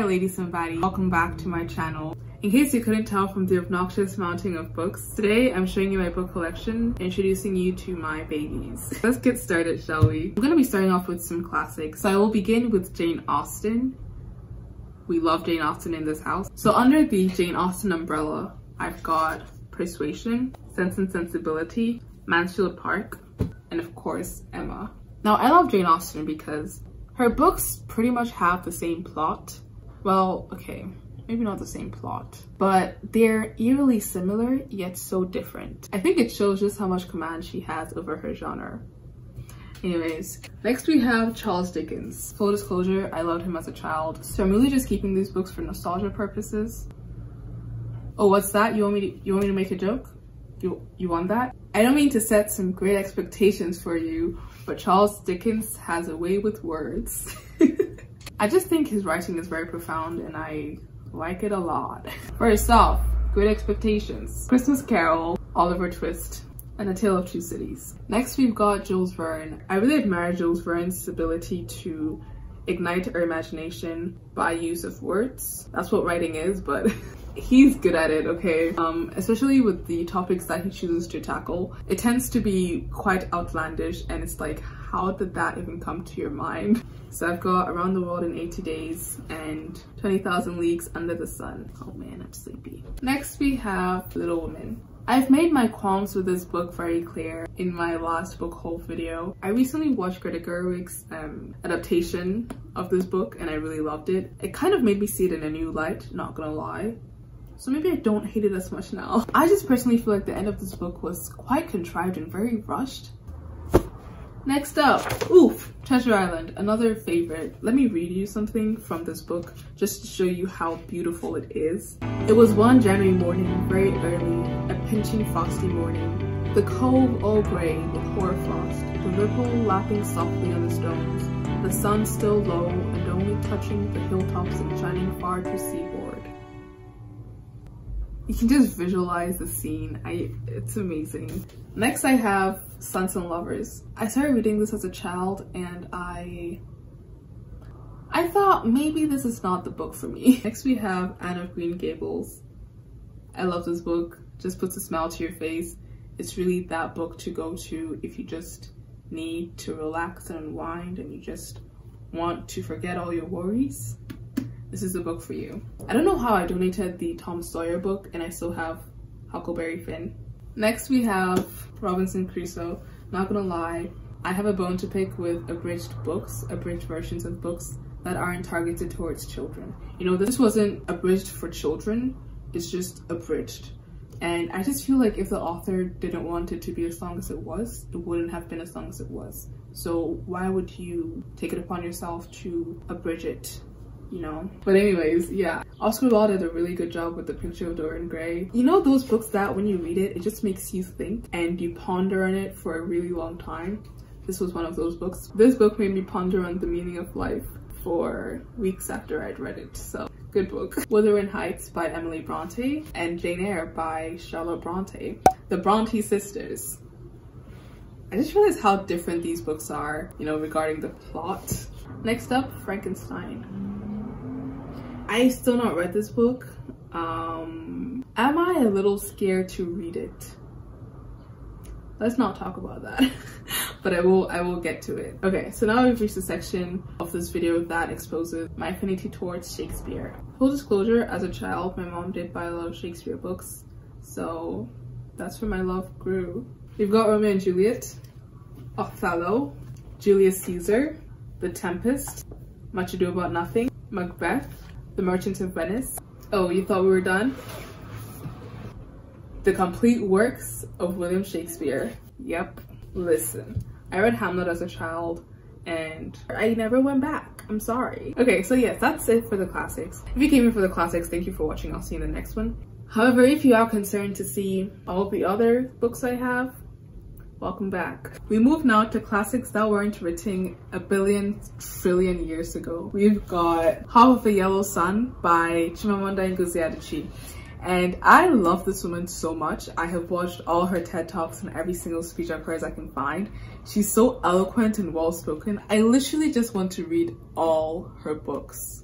Hi ladies and fatties, welcome back to my channel. In case you couldn't tell from the obnoxious mounting of books, today I'm showing you my book collection, introducing you to my babies. Let's get started, shall we? I'm gonna be starting off with some classics. So I will begin with Jane Austen. We love Jane Austen in this house. So under the Jane Austen umbrella, I've got Persuasion, Sense and Sensibility, Mansfield Park, and of course, Emma. Now I love Jane Austen because her books pretty much have the same plot. Well, okay, maybe not the same plot, but they're eerily similar yet so different. I think it shows just how much command she has over her genre. Anyways, next we have Charles Dickens. Full disclosure, I loved him as a child, so I'm really just keeping these books for nostalgia purposes. Oh, what's that? You want me to, you want me to make a joke? You, you want that? I don't mean to set some great expectations for you, but Charles Dickens has a way with words. I just think his writing is very profound and I like it a lot. First off, Great Expectations, Christmas Carol, Oliver Twist, and A Tale of Two Cities. Next we've got Jules Verne. I really admire Jules Verne's ability to ignite our imagination by use of words. That's what writing is, but he's good at it, okay? Um, especially with the topics that he chooses to tackle. It tends to be quite outlandish and it's like, how did that even come to your mind? So I've got Around the World in 80 Days and 20,000 Leagues Under the Sun. Oh man, I'm sleepy. Next we have Little Women. I've made my qualms with this book very clear in my last book haul video. I recently watched Greta Gerwig's um, adaptation of this book and I really loved it. It kind of made me see it in a new light, not gonna lie. So maybe I don't hate it as much now. I just personally feel like the end of this book was quite contrived and very rushed. Next up, oof, Treasure Island, another favorite. Let me read you something from this book just to show you how beautiful it is. It was one January morning, very early, a pinching frosty morning. The cove all grey with hoar frost, the ripple lapping softly on the stones, the sun still low and only touching the hilltops and shining far to seaboard you can just visualize the scene. I It's amazing. Next I have Sons and Lovers. I started reading this as a child and I I thought maybe this is not the book for me. Next we have Anne of Green Gables. I love this book. Just puts a smile to your face. It's really that book to go to if you just need to relax and unwind and you just want to forget all your worries this is the book for you. I don't know how I donated the Tom Sawyer book and I still have Huckleberry Finn. Next we have Robinson Crusoe. Not gonna lie, I have a bone to pick with abridged books, abridged versions of books that aren't targeted towards children. You know, this wasn't abridged for children, it's just abridged. And I just feel like if the author didn't want it to be as long as it was, it wouldn't have been as long as it was. So why would you take it upon yourself to abridge it you know. But anyways, yeah. Oscar Wilde did a really good job with the picture of Dorian Gray. You know those books that when you read it, it just makes you think and you ponder on it for a really long time? This was one of those books. This book made me ponder on the meaning of life for weeks after I'd read it, so good book. Wuthering Heights by Emily Bronte and Jane Eyre by Charlotte Bronte. The Bronte sisters. I just realized how different these books are, you know, regarding the plot. Next up, Frankenstein. I still not read this book. Um, am I a little scared to read it? Let's not talk about that, but I will I will get to it. Okay, so now we've reached the section of this video that exposes my affinity towards Shakespeare. Full disclosure, as a child, my mom did buy a lot of Shakespeare books, so that's where my love grew. We've got Romeo and Juliet, Othello, Julius Caesar, The Tempest, Much Ado About Nothing, Macbeth, the Merchant of Venice. Oh, you thought we were done? The complete works of William Shakespeare. Yep, listen. I read Hamlet as a child and I never went back. I'm sorry. Okay, so yes, that's it for the classics. If you came here for the classics, thank you for watching. I'll see you in the next one. However, if you are concerned to see all the other books I have, welcome back. We move now to classics that weren't written a billion trillion years ago. We've got Half of a Yellow Sun by Chimamanda Ngozi Adichie. And I love this woman so much. I have watched all her TED Talks and every single speech of hers I can find. She's so eloquent and well-spoken. I literally just want to read all her books.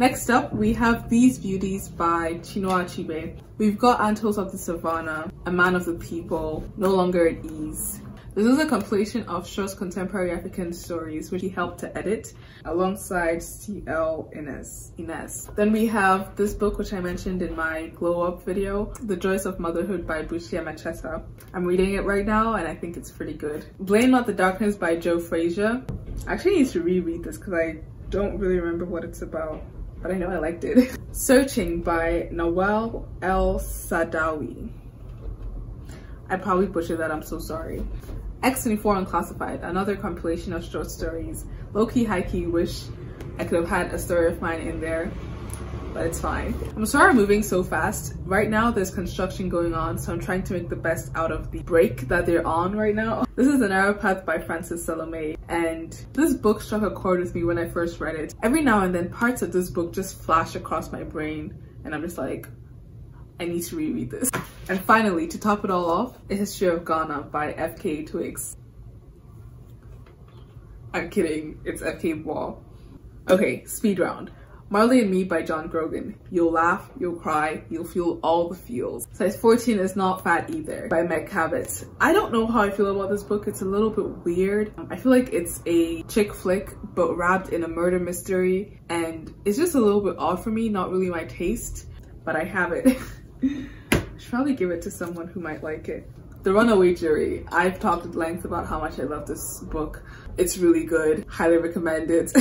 Next up, we have These Beauties by Chinua Achebe. We've got Anthills of the Savannah, A Man of the People, No Longer at Ease. This is a compilation of short contemporary African stories which he helped to edit alongside CL Innes. Innes. Then we have this book which I mentioned in my glow up video, The Joys of Motherhood by Buchi Emecheta. I'm reading it right now and I think it's pretty good. Blame Not the Darkness by Joe Frazier. I actually need to reread this because I don't really remember what it's about but I know I liked it. Searching by Nawal El Saadawi. I probably butchered that, I'm so sorry. X24 Unclassified, another compilation of short stories. Low-key, high-key, wish I could have had a story of mine in there but it's fine. I'm sorry I'm moving so fast. Right now there's construction going on, so I'm trying to make the best out of the break that they're on right now. This is The Narrow Path by Francis Selormey, and this book struck a chord with me when I first read it. Every now and then parts of this book just flash across my brain, and I'm just like, I need to reread this. And finally, to top it all off, A History of Ghana by F.K. Twigs. I'm kidding, it's F.K. Wall. Okay, speed round. Marley and Me by John Grogan. You'll laugh, you'll cry, you'll feel all the feels. Size 14 is not fat either by Meg Cabot. I don't know how I feel about this book. It's a little bit weird. I feel like it's a chick flick but wrapped in a murder mystery and it's just a little bit odd for me, not really my taste, but I have it. I should probably give it to someone who might like it. The Runaway Jury. I've talked at length about how much I love this book. It's really good. Highly recommend it.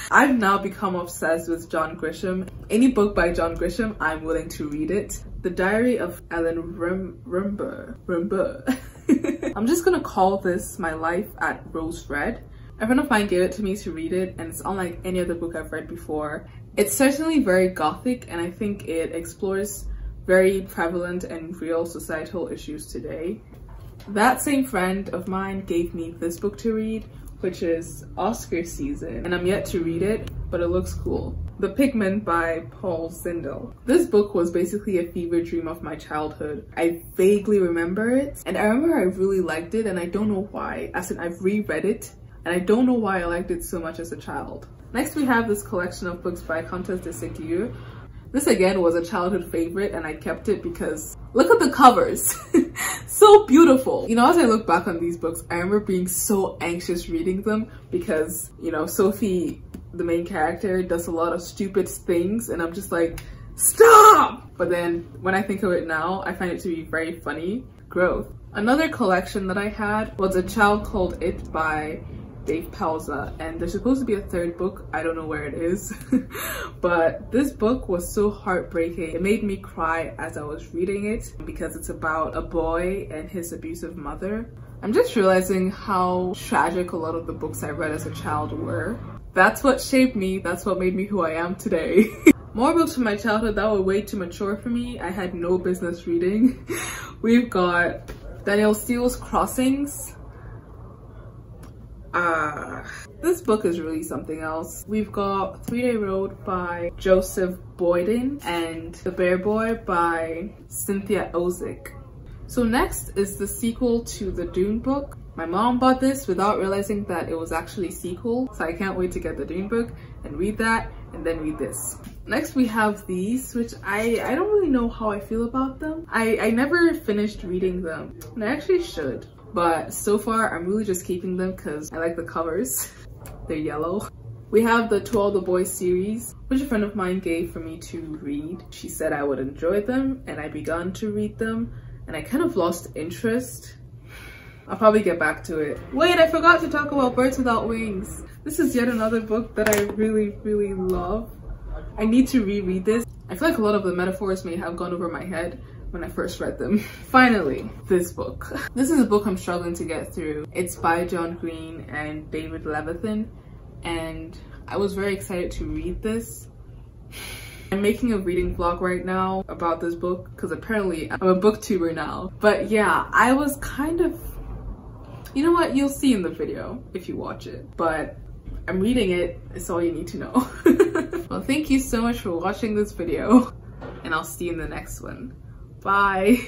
I've now become obsessed with John Grisham. Any book by John Grisham, I'm willing to read it. The Diary of Ellen Rim Rimber. Rimber. I'm just gonna call this My Life at Rose Red. A friend of mine gave it to me to read it and it's unlike any other book I've read before. It's certainly very gothic and I think it explores very prevalent and real societal issues today. That same friend of mine gave me this book to read, which is Oscar Season, and I'm yet to read it, but it looks cool. The Pigman by Paul Zindel. This book was basically a fever dream of my childhood. I vaguely remember it, and I remember I really liked it, and I don't know why. As in, I've reread it, and I don't know why I liked it so much as a child. Next, we have this collection of books by Comtesse de Ségur, this again was a childhood favorite and I kept it because look at the covers. so beautiful. You know, as I look back on these books, I remember being so anxious reading them because, you know, Sophie, the main character, does a lot of stupid things and I'm just like, stop! But then when I think of it now, I find it to be very funny. Growth. Another collection that I had was A Child Called It by Dave Pelzer and there's supposed to be a third book. I don't know where it is. But this book was so heartbreaking. It made me cry as I was reading it because it's about a boy and his abusive mother. I'm just realizing how tragic a lot of the books I read as a child were. That's what shaped me. That's what made me who I am today. More books from my childhood that were way too mature for me. I had no business reading. We've got Danielle Steel's Crossings Ah, this book is really something else. We've got Three Day Road by Joseph Boyden and The Bear Boy by Cynthia Ozick. So next is the sequel to the Dune book. My mom bought this without realizing that it was actually sequel, so I can't wait to get the Dune book and read that and then read this. Next we have these, which I, I don't really know how I feel about them. I, I never finished reading them, and I actually should but so far I'm really just keeping them because I like the covers. They're yellow. We have the To All the Boys series, which a friend of mine gave for me to read. She said I would enjoy them and I began to read them and I kind of lost interest. I'll probably get back to it. Wait, I forgot to talk about Birds Without Wings. This is yet another book that I really, really love. I need to reread this. I feel like a lot of the metaphors may have gone over my head, when I first read them. Finally, this book. This is a book I'm struggling to get through. It's by John Green and David Levithan and I was very excited to read this. I'm making a reading vlog right now about this book because apparently I'm a booktuber now. But yeah, I was kind of, you know what, you'll see in the video if you watch it. But I'm reading it, it's all you need to know. well, thank you so much for watching this video and I'll see you in the next one. Bye.